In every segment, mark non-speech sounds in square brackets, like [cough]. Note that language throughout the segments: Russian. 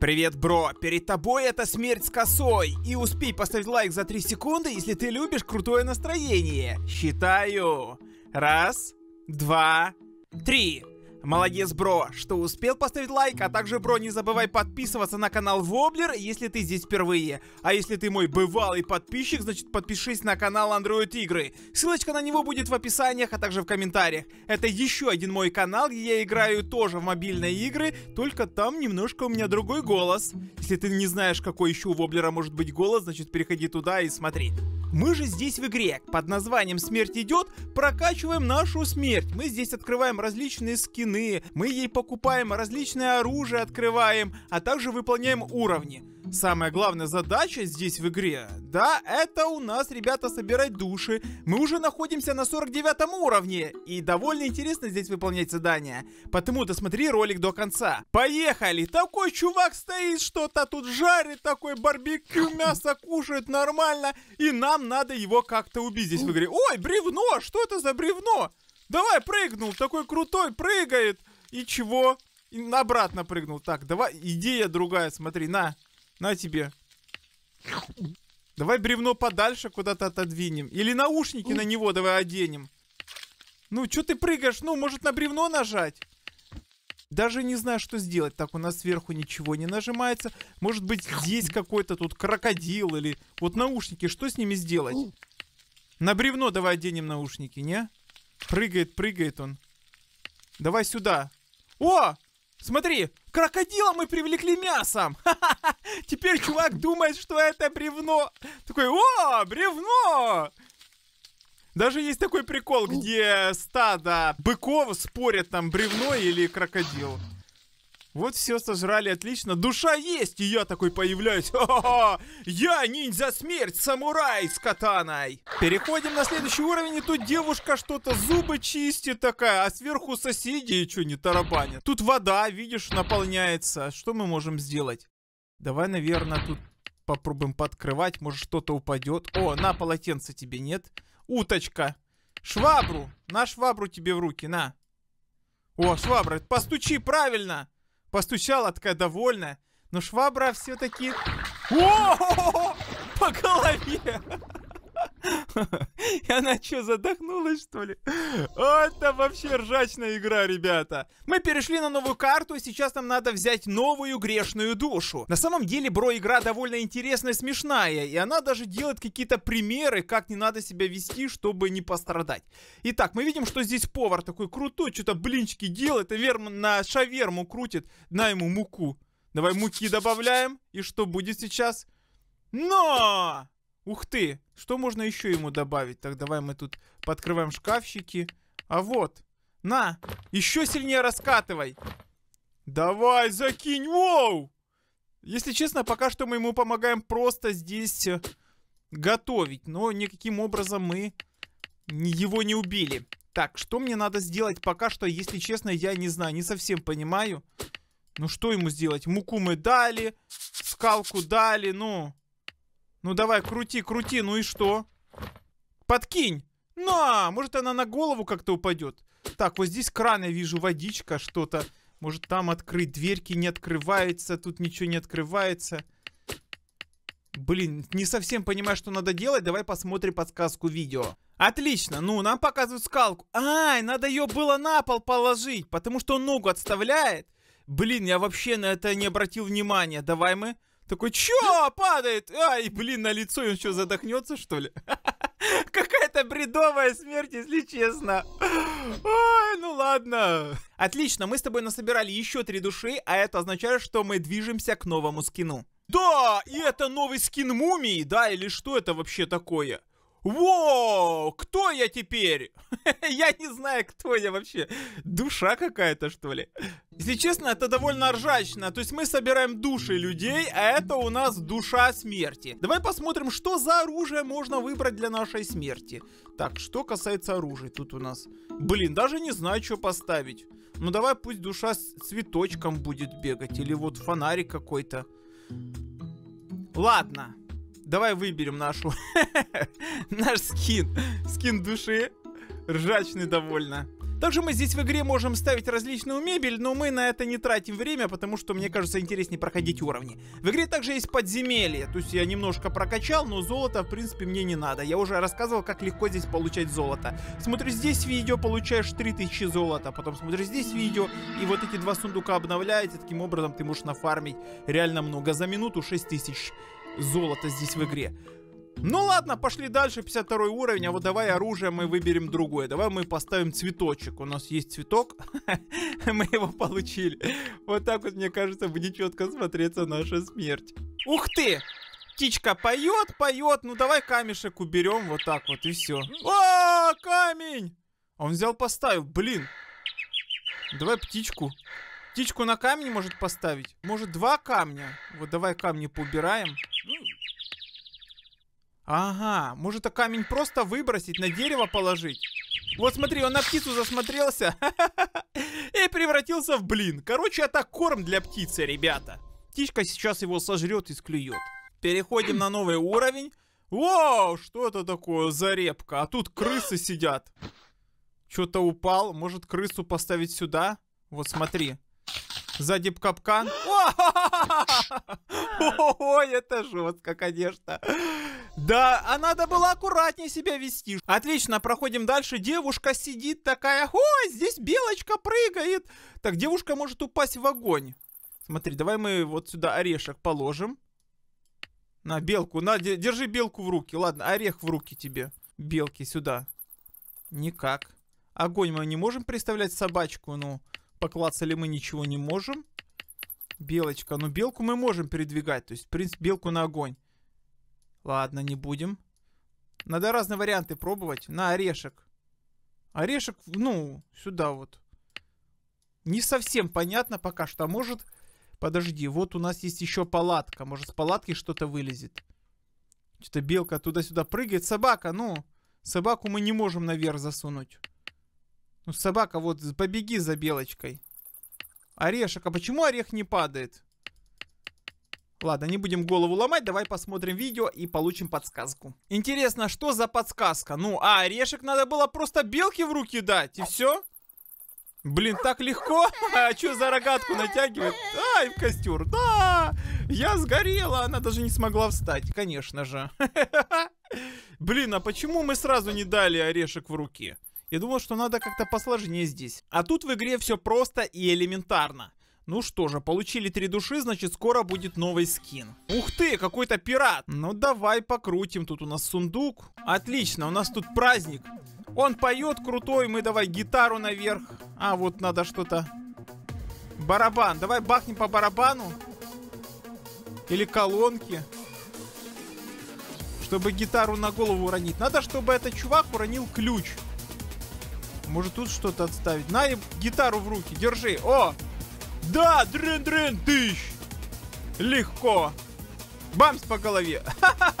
Привет, бро! Перед тобой это смерть с косой! И успей поставить лайк за 3 секунды, если ты любишь крутое настроение. Считаю. Раз, два, три. Молодец, бро, что успел поставить лайк, а также, бро, не забывай подписываться на канал Воблер, если ты здесь впервые. А если ты мой бывалый подписчик, значит подпишись на канал Android Игры. Ссылочка на него будет в описаниях, а также в комментариях. Это еще один мой канал, где я играю тоже в мобильные игры, только там немножко у меня другой голос. Если ты не знаешь, какой еще у Воблера может быть голос, значит переходи туда и смотри. Мы же здесь в игре под названием «Смерть идет» прокачиваем нашу смерть. Мы здесь открываем различные скины, мы ей покупаем различное оружие, открываем, а также выполняем уровни. Самая главная задача здесь в игре, да, это у нас, ребята, собирать души. Мы уже находимся на 49 уровне, и довольно интересно здесь выполнять задания. Потому досмотри ролик до конца. Поехали! Такой чувак стоит, что-то тут жарит, такой барбекю, мясо кушает нормально, и нам надо его как-то убить здесь в игре. Ой, бревно! Что это за бревно? Давай, прыгнул, такой крутой, прыгает. И чего? И обратно прыгнул. Так, давай, идея другая, смотри, на. На тебе. Давай бревно подальше куда-то отодвинем. Или наушники на него давай оденем. Ну, что ты прыгаешь? Ну, может на бревно нажать? Даже не знаю, что сделать. Так, у нас сверху ничего не нажимается. Может быть, здесь какой-то тут крокодил или... Вот наушники, что с ними сделать? На бревно давай оденем наушники, не? Прыгает, прыгает он. Давай сюда. О! Смотри, крокодила мы привлекли мясом. Теперь чувак думает, что это бревно. Такой, о, бревно! Даже есть такой прикол, где стадо быков спорят там бревно или крокодил. Вот все сожрали отлично. Душа есть, и я такой появляюсь. [laughs] Ха-ха-ха! Я ниндзя-смерть, самурай с катаной. Переходим на следующий уровень, и тут девушка что-то зубы чистит такая, а сверху соседи что не тарабанят. Тут вода, видишь, наполняется. Что мы можем сделать? Давай, наверное, тут попробуем подкрывать. Может, что-то упадет. О, на полотенце тебе нет. Уточка. Швабру. На швабру тебе в руки, на. О, швабра, постучи правильно. Постучала, такая довольная. Но швабра все-таки... [laughs] По голове! [laughs] И она что, задохнулась, что ли? Это вообще ржачная игра, ребята. Мы перешли на новую карту, и сейчас нам надо взять новую грешную душу. На самом деле, бро, игра довольно интересная и смешная, и она даже делает какие-то примеры, как не надо себя вести, чтобы не пострадать. Итак, мы видим, что здесь повар такой крутой, что-то блинчики делает, и верно на шаверму крутит, на ему муку. Давай муки добавляем, и что будет сейчас? Но! Ух ты! Что можно еще ему добавить? Так, давай мы тут подкрываем шкафчики. А вот. На! Еще сильнее раскатывай! Давай, закинь! Воу! Если честно, пока что мы ему помогаем просто здесь э, готовить. Но никаким образом мы его не убили. Так, что мне надо сделать пока что, если честно, я не знаю, не совсем понимаю. Ну, что ему сделать? Муку мы дали, скалку дали, ну... Ну давай, крути, крути, ну и что? Подкинь! На, может она на голову как-то упадет. Так, вот здесь кран, я вижу, водичка, что-то. Может там открыть, дверьки не открывается, тут ничего не открывается. Блин, не совсем понимаю, что надо делать. Давай посмотрим подсказку видео. Отлично, ну, нам показывают скалку. Ай, надо ее было на пол положить, потому что он ногу отставляет. Блин, я вообще на это не обратил внимания. Давай мы такой, чё, падает? Ай, блин, на лицо, он что, задохнется, что ли? [laughs] Какая-то бредовая смерть, если честно. Ой, ну ладно. Отлично, мы с тобой насобирали еще три души, а это означает, что мы движемся к новому скину. Да, и это новый скин мумии, да, или что это вообще такое? Воу, кто я теперь? [laughs] я не знаю, кто я вообще. Душа какая-то, что ли? Если честно, это довольно ржачно. То есть мы собираем души людей, а это у нас душа смерти. Давай посмотрим, что за оружие можно выбрать для нашей смерти. Так, что касается оружия, тут у нас... Блин, даже не знаю, что поставить. Ну давай пусть душа с цветочком будет бегать. Или вот фонарик какой-то. Ладно, Давай выберем нашу. [laughs] Наш скин. Скин души. Ржачный довольно. Также мы здесь в игре можем ставить различную мебель, но мы на это не тратим время, потому что, мне кажется, интереснее проходить уровни. В игре также есть подземелье, то есть я немножко прокачал, но золото, в принципе, мне не надо. Я уже рассказывал, как легко здесь получать золото. Смотришь здесь видео, получаешь 3000 золота, потом смотришь здесь видео, и вот эти два сундука обновляете, таким образом ты можешь нафармить реально много. За минуту 6000 золота здесь в игре. Ну ладно, пошли дальше, 52 уровень, а вот давай оружие мы выберем другое. Давай мы поставим цветочек. У нас есть цветок, [laughs] мы его получили. Вот так вот, мне кажется, будет четко смотреться наша смерть. Ух ты! Птичка поет, поет. Ну давай камешек уберем вот так вот и все. О, камень! Он взял, поставил. Блин. Давай птичку. Птичку на камень может поставить. Может два камня. Вот давай камни поубираем. Ага, может а камень просто выбросить, на дерево положить? Вот смотри, он на птицу засмотрелся [laughs] и превратился в блин. Короче, это корм для птицы, ребята. Птичка сейчас его сожрет и склюет. Переходим на новый уровень. Вау, что это такое за репка? А тут крысы сидят. Что-то упал. Может крысу поставить сюда? Вот смотри. Сзади капкан. [laughs] Ой, это жестко, конечно. Да, а надо было аккуратнее себя вести. Отлично, проходим дальше. Девушка сидит такая, ой, здесь белочка прыгает. Так, девушка может упасть в огонь. Смотри, давай мы вот сюда орешек положим. На, белку, на, держи белку в руки. Ладно, орех в руки тебе. Белки сюда. Никак. Огонь мы не можем представлять собачку, ну, поклацали мы ничего не можем. Белочка, ну белку мы можем передвигать, то есть, в принципе, белку на огонь. Ладно, не будем. Надо разные варианты пробовать. На орешек. Орешек, ну, сюда вот. Не совсем понятно пока что. А может... Подожди, вот у нас есть еще палатка. Может, с палатки что-то вылезет. Что-то белка туда-сюда прыгает. Собака, ну. Собаку мы не можем наверх засунуть. Ну, собака, вот, побеги за белочкой. Орешек. А почему орех не падает? Ладно, не будем голову ломать, давай посмотрим видео и получим подсказку. Интересно, что за подсказка? Ну, а орешек надо было просто белки в руки дать, и все? Блин, так легко. [laughs] А что за рогатку натягивает? Ай, в костер. Да, я сгорела. Она даже не смогла встать, конечно же. [laughs] Блин, а почему мы сразу не дали орешек в руки? Я думал, что надо как-то посложнее здесь. А тут в игре все просто и элементарно. Ну что же, получили три души, значит скоро будет новый скин. Ух ты, какой-то пират. Ну давай покрутим, тут у нас сундук. Отлично, у нас тут праздник. Он поет крутой, мы давай гитару наверх. А, вот надо что-то... Барабан, давай бахнем по барабану. Или колонки. Чтобы гитару на голову уронить. Надо, чтобы этот чувак уронил ключ. Может тут что-то отставить. На гитару в руки, держи. О, да, дрын-дрын, тыщ. Легко. Бамс по голове.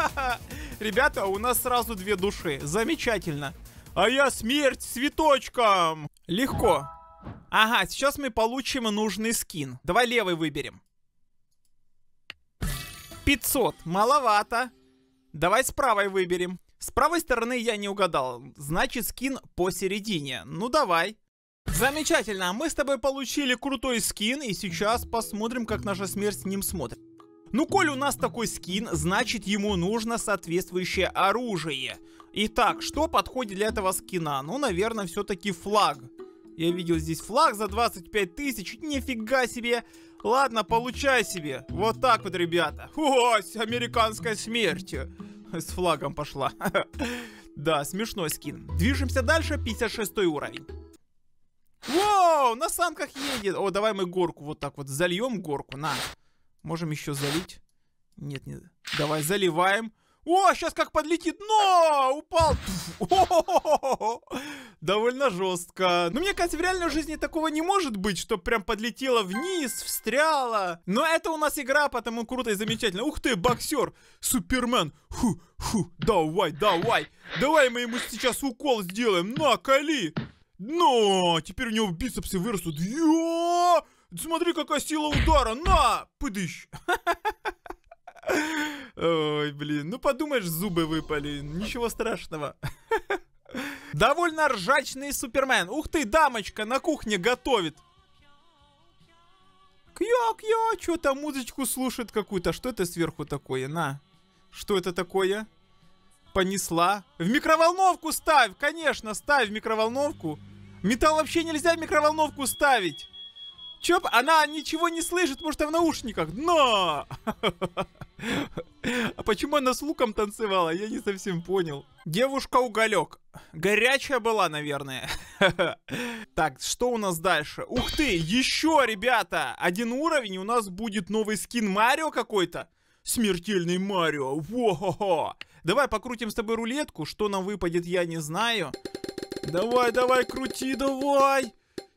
[laughs] Ребята, у нас сразу две души. Замечательно. А я смерть цветочком. Легко. Ага, сейчас мы получим нужный скин. Давай левый выберем. 500. Маловато. Давай с правой выберем. С правой стороны я не угадал. Значит, скин посередине. Ну, давай. Замечательно, мы с тобой получили крутой скин, и сейчас посмотрим, как наша смерть с ним смотрит. Ну, коль у нас такой скин, значит ему нужно соответствующее оружие. Итак, что подходит для этого скина? Ну, наверное, все-таки флаг. Я видел здесь флаг за 25 тысяч, нифига себе. Ладно, получай себе. Вот так вот, ребята. Ось, американская смерть. С флагом пошла. [laughs] Да, смешной скин. Движемся дальше, 56 уровень. Воу, на санках едет. О, давай мы горку вот так вот зальем горку. На. Можем еще залить. Нет, нет. Давай заливаем. О, сейчас как подлетит. Но! Упал. [laughs] Довольно жестко. Но мне кажется, в реальной жизни такого не может быть, что прям подлетело вниз, встряло. Но это у нас игра, потому круто и замечательно. Ух ты, боксер. Супермен. Фу, фу, давай, давай. Давай мы ему сейчас укол сделаем. На, кали. Но! Теперь у него бицепсы вырастут. Йо! Смотри, какая сила удара! На! Пыдыщ! Ой, блин. Ну, подумаешь, зубы выпали. Ничего страшного. Довольно ржачный Супермен. Ух ты, дамочка на кухне готовит. Кья-кья, что там музычку слушает какую-то. Что это сверху такое? На. Что это такое? Понесла. В микроволновку ставь, конечно, ставь в микроволновку. Металл вообще нельзя в микроволновку ставить. Чё, она ничего не слышит, потому что в наушниках. Но! [laughs] А почему она с луком танцевала? Я не совсем понял. Девушка-уголек. Горячая была, наверное. [laughs] Так, что у нас дальше? Ух ты, еще, ребята! Один уровень, у нас будет новый скин Марио какой-то. Смертельный Марио. Во-хо-хо. Давай покрутим с тобой рулетку. Что нам выпадет, я не знаю. Давай, давай, крути, давай.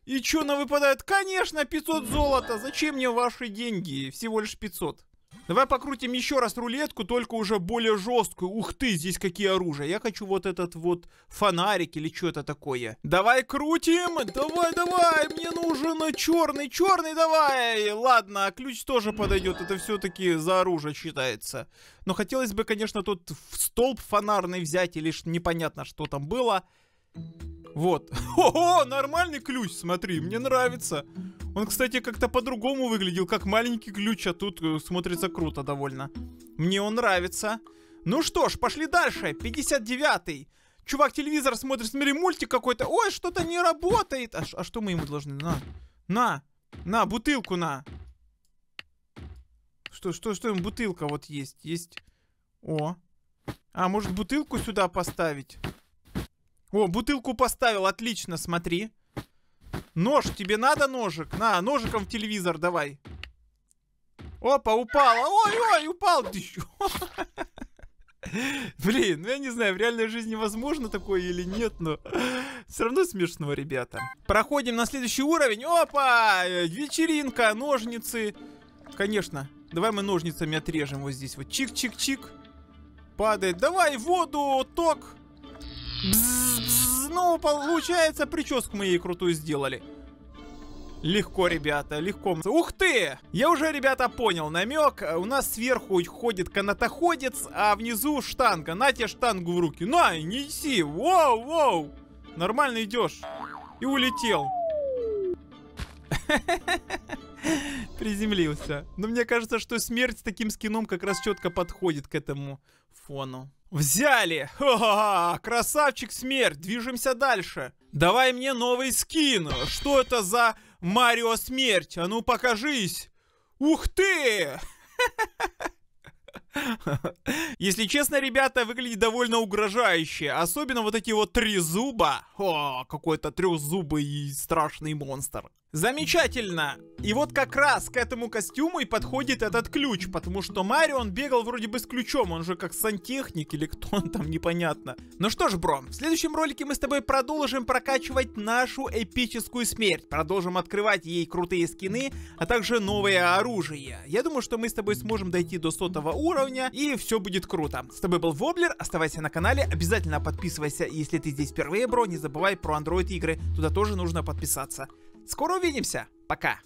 И что нам выпадает? Конечно, 500 золота. Зачем мне ваши деньги? Всего лишь 500. Давай покрутим еще раз рулетку, только уже более жесткую. Ух ты, здесь какие оружия. Я хочу вот этот вот фонарик или что это такое. Давай крутим. Давай, давай. Мне нужен черный, черный давай. Ладно, ключ тоже подойдет. Это все-таки за оружие считается. Но хотелось бы, конечно, тут столб фонарный взять или непонятно, что там было. Вот. [laughs] Ого, нормальный ключ, смотри, мне нравится. Он, кстати, как-то по-другому выглядел, как маленький ключ, а тут э, смотрится круто довольно. Мне он нравится. Ну что ж, пошли дальше. 59-й. Чувак телевизор смотрит, смотри, мультик какой-то. Ой, что-то не работает. А, а что мы ему должны? На, на, на, бутылку на. Что, что, что им бутылка вот есть? Есть. О. А, может бутылку сюда поставить? О, бутылку поставил, отлично, смотри. Нож, тебе надо ножик? На, ножиком в телевизор давай. Опа, упала. Ой-ой, упал. [laughs] Блин, ну я не знаю, в реальной жизни возможно такое или нет, но все равно смешно, ребята. Проходим на следующий уровень. Опа! Вечеринка, ножницы. Конечно. Давай мы ножницами отрежем вот здесь. Вот чик-чик-чик. Падает. Давай воду, ток. Бзз, Ну, получается, прическу мы ей крутую сделали. Легко, ребята, легко. Ух ты! Я уже, ребята, понял намек. У нас сверху ходит канатоходец, а внизу штанга. На тебе штангу в руки. На, неси. Воу, воу. Нормально идешь. И улетел. [laughs] Приземлился. Но мне кажется, что смерть с таким скином как раз четко подходит к этому фону. Взяли! Ха-ха-ха! Красавчик смерть! Движемся дальше! Давай мне новый скин! Что это за Марио смерть? А ну покажись! Ух ты! [laughs] Если честно, ребята, выглядит довольно угрожающе. Особенно вот эти вот три зуба. О, какой-то трехзубый страшный монстр. Замечательно! И вот как раз к этому костюму и подходит этот ключ, потому что Марио, он бегал вроде бы с ключом, он же как сантехник или кто он там, непонятно. Ну что ж, бро, в следующем ролике мы с тобой продолжим прокачивать нашу эпическую смерть, продолжим открывать ей крутые скины, а также новое оружие. Я думаю, что мы с тобой сможем дойти до сотого уровня, и все будет круто. С тобой был Воблер, оставайся на канале, обязательно подписывайся, если ты здесь впервые, бро, не забывай про Android игры, туда тоже нужно подписаться. Скоро увидимся. Пока.